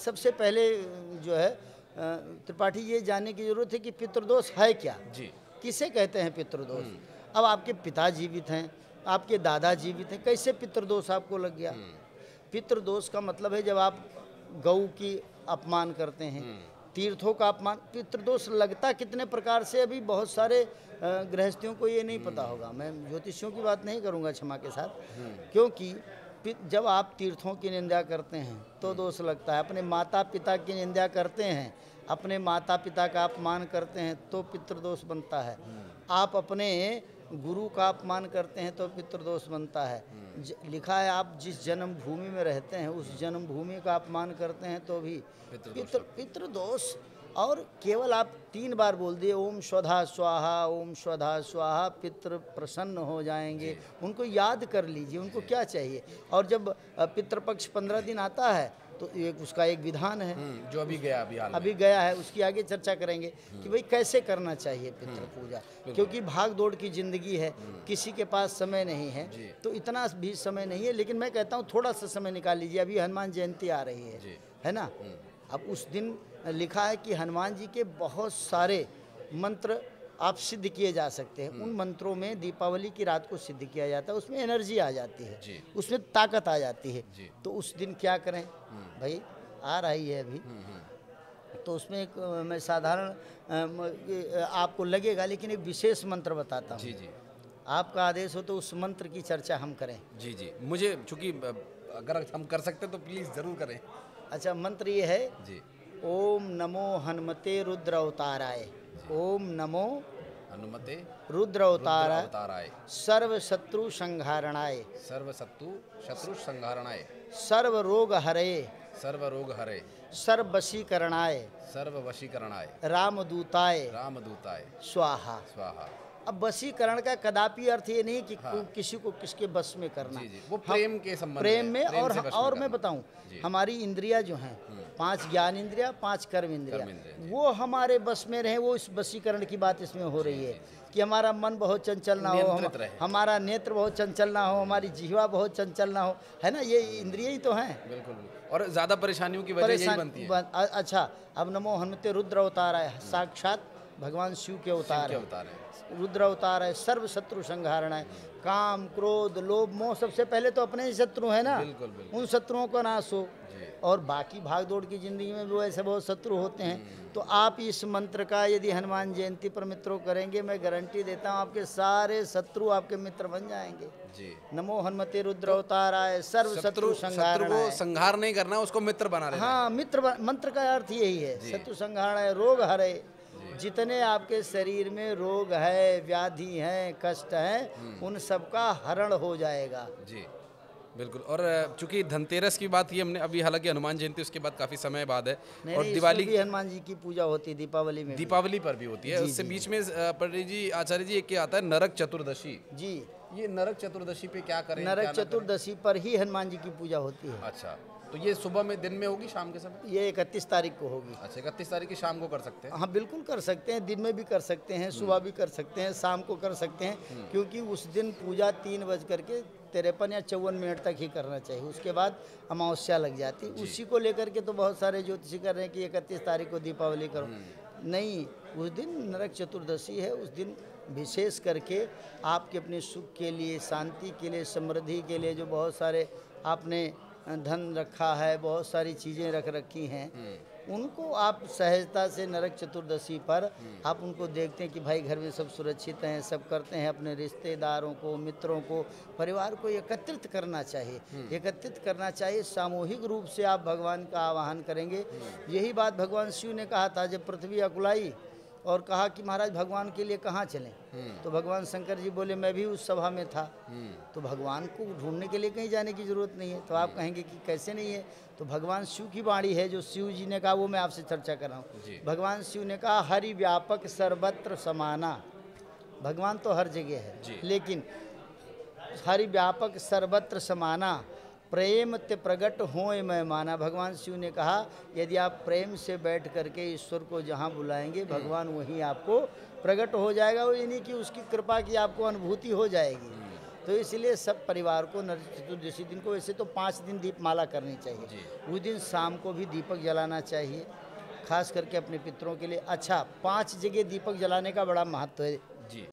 सबसे पहले जो है त्रिपाठी ये जानने की ज़रूरत है कि पितृदोष है क्या? जी। किसे कहते हैं पितृदोष? अब आपके पिता जीवित हैं आपके दादा जीवित हैं कैसे पितृदोष आपको लग गया? पितृदोष का मतलब है जब आप गऊ की अपमान करते हैं तीर्थों का अपमान पितृदोष लगता कितने प्रकार से? अभी बहुत सारे गृहस्थियों को ये नहीं पता होगा। मैं ज्योतिषियों की बात नहीं करूँगा क्षमा के साथ क्योंकि जब आप तीर्थों की निंदा करते हैं तो दोष लगता है। अपने माता पिता की निंदा करते हैं अपने माता पिता का अपमान करते हैं तो पितृदोष बनता है। आप अपने गुरु का अपमान करते हैं तो पितृदोष बनता है। ज, लिखा है आप जिस जन्म भूमि में रहते हैं उस जन्म भूमि का अपमान करते हैं तो भी पितृ पितृदोष और केवल आप तीन बार बोल दिए ओम स्वधा स्वाहा ओम स्वधा स्वाहा पितृ प्रसन्न हो जाएँगे। उनको याद कर लीजिए उनको क्या चाहिए? और जब पितृपक्ष पंद्रह दिन आता है तो एक उसका एक विधान है। हम्म, जो अभी गया अभी। अभी गया है उसकी आगे चर्चा करेंगे कि भाई कैसे करना चाहिए पितृ पूजा? क्योंकि भाग दौड़ की ज़िंदगी है किसी के पास समय नहीं है तो इतना भी समय नहीं है लेकिन मैं कहता हूँ थोड़ा सा समय निकाल लीजिए अभी हनुमान जयंती आ रही है है ना? अब उस दिन लिखा है कि हनुमान जी के बहुत सारे मंत्र आप सिद्ध किए जा सकते हैं। उन मंत्रों में दीपावली की रात को सिद्ध किया जाता है उसमें एनर्जी आ जाती है उसमें ताकत आ जाती है। तो उस दिन क्या करें? भाई आ रही है अभी। तो उसमें एक मैं साधारण आपको लगेगा लेकिन एक विशेष मंत्र बताता हूँ। जी आपका आदेश हो तो उस मंत्र की चर्चा हम करें। जी जी। मुझे चूँकि अगर हम कर सकते तो प्लीज़ ज़रूर करें। अच्छा मंत्र ये है जी। ओम नमो हनुमते रुद्र अवताराय ओम नमो हनुमते रुद्र अवताराय अवताराय सर्व शत्रु संहारणाय सर्व शत्रु शत्रु संहारणाय सर्व रोग हरे सर्व रोग हरे सर्व वशीकरणाय सर्व वशीकरणाय रामदूताय। रामदूताय। स्वाहा। स्वाहा। अब वशीकरण का कदापि अर्थ ये नहीं कि को- किसी को किसके बस में करना। जी जी। वो प्रेम के संबंध प्रेम में और से और मैं बताऊँ हमारी इंद्रिया जो हैं पाँच ज्ञान इंद्रिया पाँच कर्म इंद्रिया वो हमारे बस में रहे वो इस वशीकरण की बात इसमें हो रही है कि हमारा मन बहुत चंचल ना हो हम, हमारा नेत्र बहुत चंचल ना हो हमारी जीवा बहुत चंचल ना हो है ना? ये इंद्रिय ही तो हैं। बिल्कुल। और ज़्यादा परेशानियों की वजह यही बनती है। अच्छा अब नमो हनुमते रुद्र अवतार है साक्षात भगवान शिव के अवतार है। बता रहे रुद्र अवतार है सर्व शत्रु संहारण है। काम क्रोध लोभ मोह सबसे पहले तो अपने ही शत्रु है ना। बिल्कुल, बिल्कुल। उन शत्रुओं का नाश हो। और बाकी भाग दौड़ की ज़िंदगी में भी वैसे बहुत शत्रु होते हैं। तो आप इस मंत्र का यदि हनुमान जयंती पर मित्रों करेंगे मैं गारंटी देता हूँ आपके सारे शत्रु आपके मित्र बन जाएँगे। जी। नमो हनुमते रुद्र अवताराय सर्व शत्रु को संहार नहीं करना उसको मित्र बना हाँ मित्र बन- मंत्र का अर्थ यही है। शत्रु संहार है रोग हरे। जितने आपके शरीर में रोग है व्याधि है कष्ट है उन सबका हरण हो जाएगा। जी बिल्कुल। और चूँकि धनतेरस की बात की हमने अभी हालाँकि हनुमान जयंती उसके बाद काफ़ी समय बाद है। और दिवाली भी हनुमान जी की पूजा होती है दीपावली में। दीपावली पर भी होती है। उससे बीच में पंडित जी आचार्य जी एक क्या आता है? नरक चतुर्दशी। जी। ये नरक चतुर्दशी पे क्या करें नरक चतुर्दशी पर ही हनुमान जी की पूजा होती है। अच्छा। तो ये सुबह में दिन में होगी शाम के समय? ये इकतीस तारीख को होगी। अच्छा इकतीस तारीख की शाम को कर सकते हैं? हाँ बिल्कुल कर सकते हैं दिन में भी कर सकते हैं सुबह भी कर सकते हैं शाम को कर सकते हैं क्योंकि उस दिन पूजा तीन बज करके तिरपन या चौवन मिनट तक ही करना चाहिए। उसके बाद अमावस्या लग जाती। उसी को लेकर के तो बहुत सारे ज्योतिषी कर रहे हैं कि इकतीस तारीख को दीपावली करो। नहीं उस दिन नरक चतुर्दशी है उस दिन विशेष करके आपके अपने सुख के लिए शांति के लिए समृद्धि के लिए जो बहुत सारे आपने धन रखा है बहुत सारी चीज़ें रख रखी हैं। उनको आप सहजता से नरक चतुर्दशी पर आप उनको देखते हैं कि भाई घर में सब सुरक्षित हैं सब करते हैं अपने रिश्तेदारों को मित्रों को परिवार को एकत्रित करना चाहिए। एकत्रित करना चाहिए सामूहिक रूप से आप भगवान का आवाहन करेंगे। यही बात भगवान शिव ने कहा था जब पृथ्वी अकुलाई और कहा कि महाराज भगवान के लिए कहाँ चलें? तो भगवान शंकर जी बोले मैं भी उस सभा में था। तो भगवान को ढूँढने के लिए कहीं जाने की ज़रूरत नहीं है। तो आप कहेंगे कि कैसे नहीं है? तो भगवान शिव की वाणी है जो शिव जी ने कहा वो मैं आपसे चर्चा कर रहा हूँ। भगवान शिव ने कहा हरि व्यापक सर्वत्र समाना। भगवान तो हर जगह है। लेकिन हरि व्यापक सर्वत्र समाना प्रेम ते प्रगट होए मैं माना। भगवान शिव ने कहा यदि आप प्रेम से बैठ करके ईश्वर को जहाँ बुलाएँगे भगवान वहीं आपको प्रकट हो जाएगा वो यानी कि उसकी कृपा की आपको अनुभूति हो जाएगी। तो तो इसलिए सब परिवार को नरक चतुर्दशी दिन को वैसे तो पाँच दिन दीपमाला करनी चाहिए। उस दिन शाम को भी दीपक जलाना चाहिए। खास करके अपने पितरों के लिए। अच्छा पाँच जगह दीपक जलाने का बड़ा महत्व है।